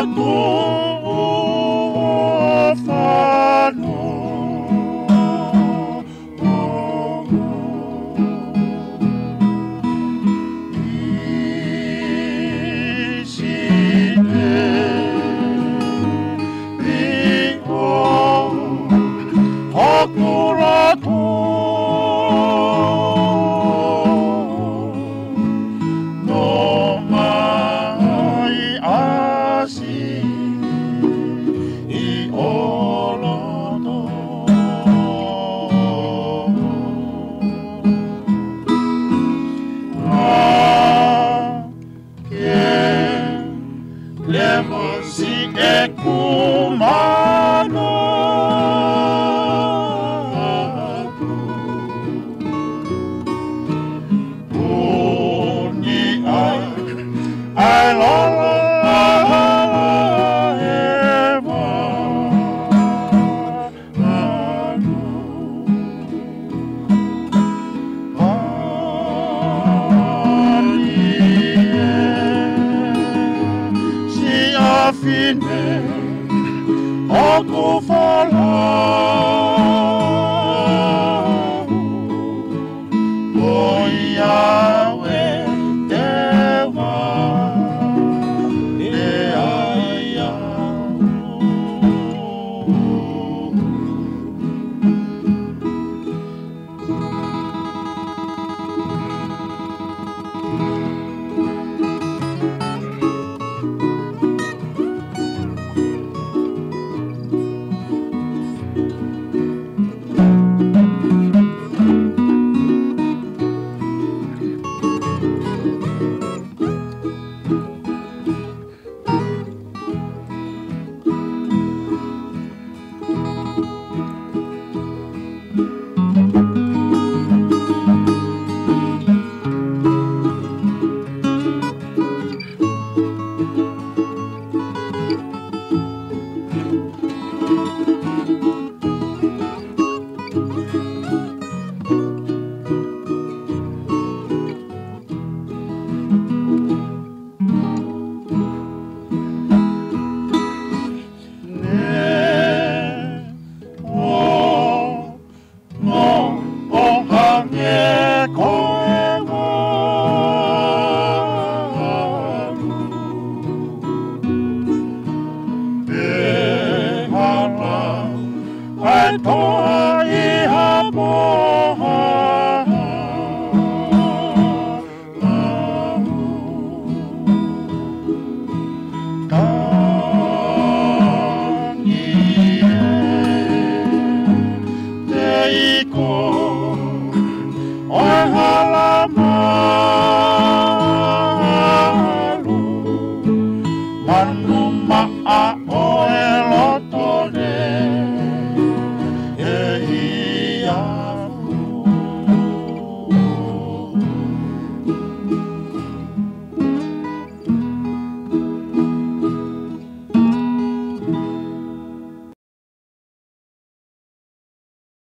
Senhor. le mozike kumano fine, go for fallo. amor.